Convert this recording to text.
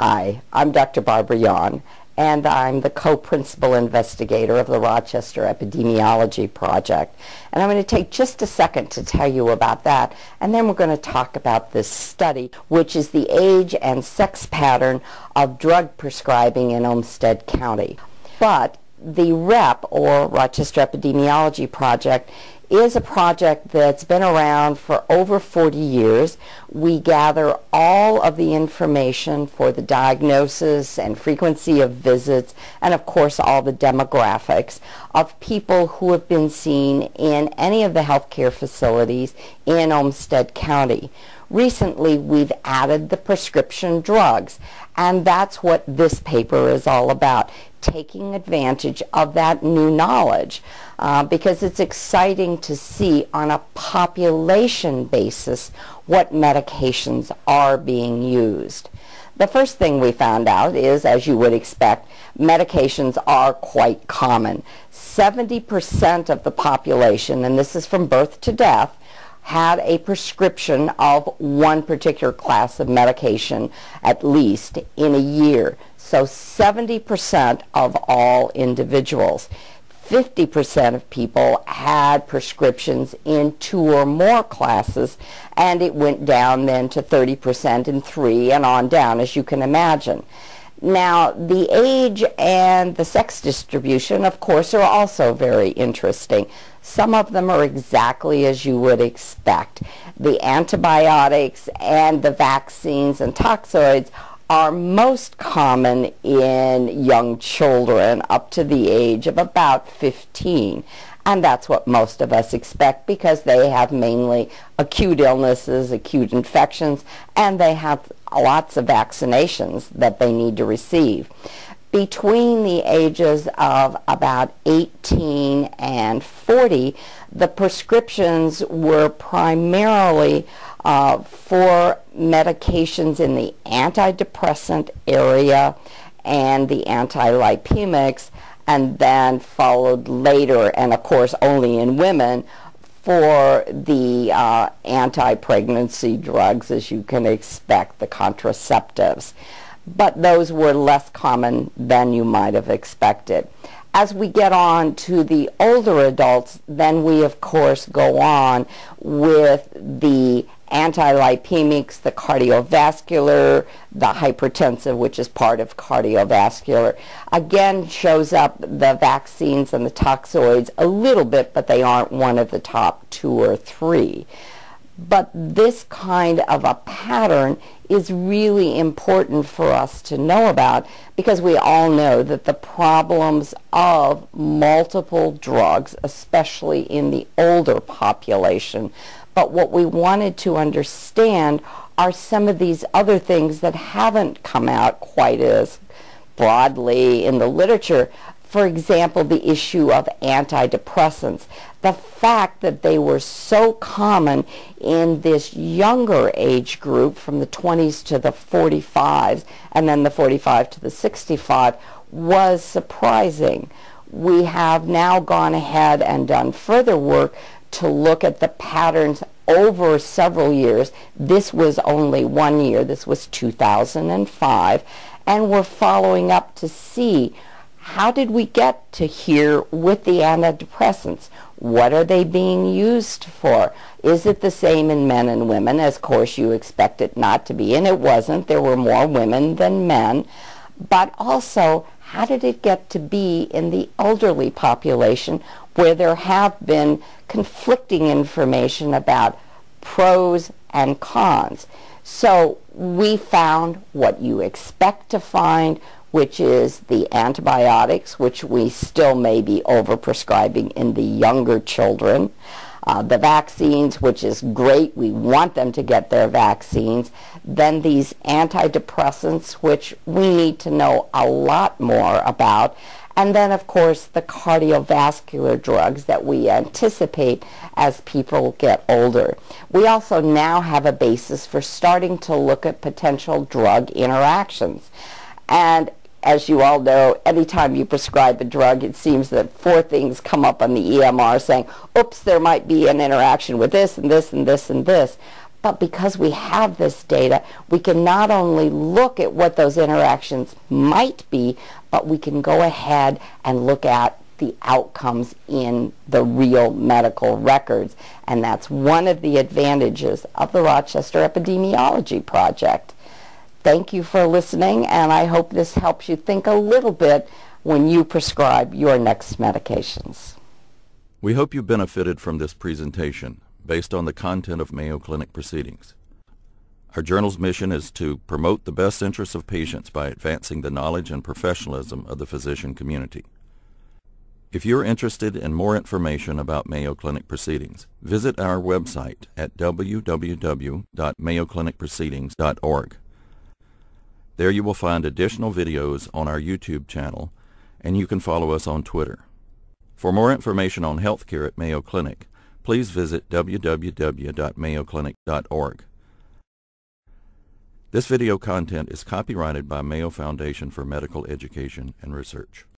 Hi, I'm Dr. Barbara Yawn, and I'm the co-principal investigator of the Rochester Epidemiology Project. And I'm going to take just a second to tell you about that, and then we're going to talk about this study, which is the age and sex pattern of drug prescribing in Olmsted County. But the REP, or Rochester Epidemiology Project, is a project that's been around for over 40 years. We gather all of the information for the diagnosis and frequency of visits and of course all the demographics of people who have been seen in any of the healthcare facilities in Olmsted County. Recently we've added the prescription drugs and that's what this paper is all about taking advantage of that new knowledge uh, because it's exciting to see on a population basis what medications are being used. The first thing we found out is, as you would expect, medications are quite common. 70% of the population, and this is from birth to death, had a prescription of one particular class of medication at least in a year. So 70% of all individuals. 50% of people had prescriptions in two or more classes, and it went down then to 30% in three and on down, as you can imagine. Now, the age and the sex distribution, of course, are also very interesting. Some of them are exactly as you would expect. The antibiotics and the vaccines and toxoids are most common in young children up to the age of about 15. And that's what most of us expect because they have mainly acute illnesses, acute infections, and they have lots of vaccinations that they need to receive. Between the ages of about 18 and 40, the prescriptions were primarily uh, for medications in the antidepressant area and the anti-lipemics, and then followed later, and of course only in women, for the uh, anti-pregnancy drugs, as you can expect, the contraceptives. But those were less common than you might have expected. As we get on to the older adults, then we of course go on with the anti-lipemics, the cardiovascular, the hypertensive, which is part of cardiovascular. Again, shows up the vaccines and the toxoids a little bit, but they aren't one of the top two or three. But this kind of a pattern is really important for us to know about because we all know that the problems of multiple drugs, especially in the older population, but what we wanted to understand are some of these other things that haven't come out quite as broadly in the literature. For example, the issue of antidepressants. The fact that they were so common in this younger age group from the 20s to the 45s and then the 45 to the 65 was surprising. We have now gone ahead and done further work to look at the patterns over several years. This was only one year. This was 2005. And we're following up to see how did we get to here with the antidepressants? What are they being used for? Is it the same in men and women? As of course you expect it not to be, and it wasn't. There were more women than men. But also, how did it get to be in the elderly population where there have been conflicting information about pros and cons. So we found what you expect to find, which is the antibiotics, which we still may be overprescribing in the younger children. Uh, the vaccines, which is great. We want them to get their vaccines. Then these antidepressants, which we need to know a lot more about. And then, of course, the cardiovascular drugs that we anticipate as people get older. We also now have a basis for starting to look at potential drug interactions. And as you all know, anytime you prescribe a drug, it seems that four things come up on the EMR saying, oops, there might be an interaction with this and this and this and this. But because we have this data, we can not only look at what those interactions might be, but we can go ahead and look at the outcomes in the real medical records. And that's one of the advantages of the Rochester Epidemiology Project. Thank you for listening, and I hope this helps you think a little bit when you prescribe your next medications. We hope you benefited from this presentation based on the content of Mayo Clinic proceedings. Our journal's mission is to promote the best interests of patients by advancing the knowledge and professionalism of the physician community. If you're interested in more information about Mayo Clinic proceedings, visit our website at www.mayoclinicproceedings.org. There you will find additional videos on our YouTube channel, and you can follow us on Twitter. For more information on healthcare at Mayo Clinic, please visit www.mayoclinic.org. This video content is copyrighted by Mayo Foundation for Medical Education and Research.